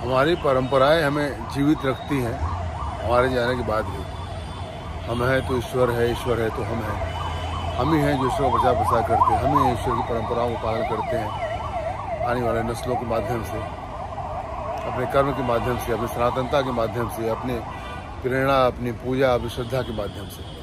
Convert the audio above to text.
हमारी परंपराएँ हमें जीवित रखती हैं, हमारे जाने के बाद भी। हम हैं तो ईश्वर है ईश्वर है तो हम हैं। हम ही हैं जो ईश्वर बचा प्रसार करते हैं, हम ही ईश्वर की परंपराओं का पालन करते हैं, आने वाले नस्लों के माध्यम से, अपने कर्म के माध्यम से, अपनी सनातनता के माध्यम से, अपने प्रेरणा, अपनी पूजा, अपनी श्रद्धा के माध्यम से।